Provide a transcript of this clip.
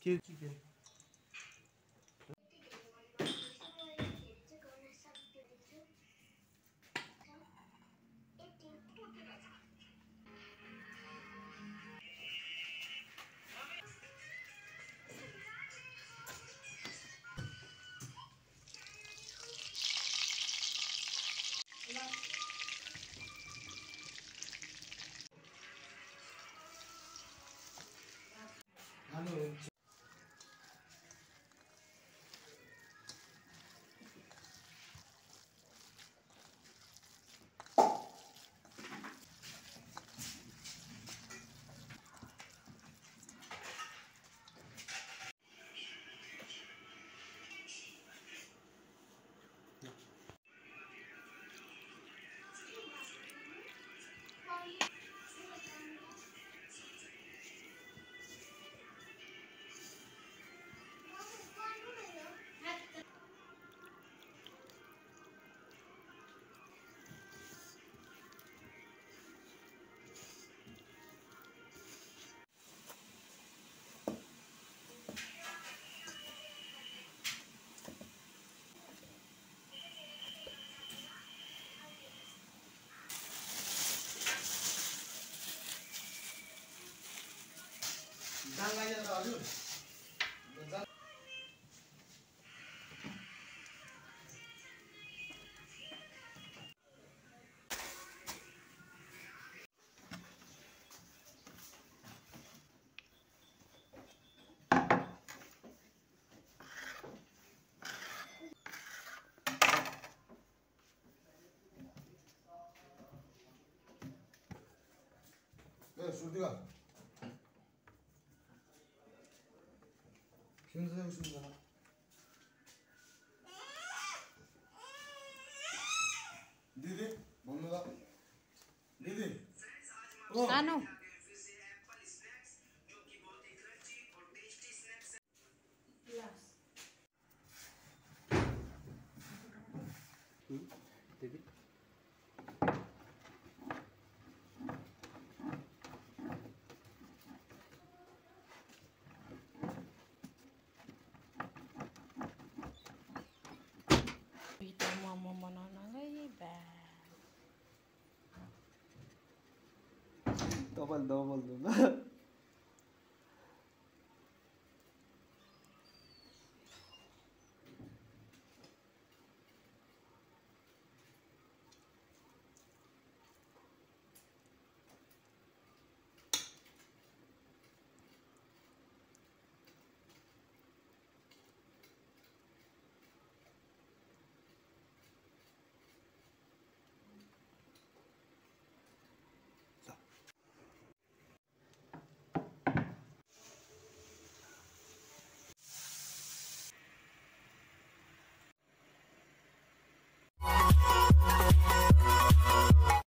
Keep, keep. 네, 술디가. 김선생 있습니다. 니디 먹는다. 니디. 어. 되 double double ना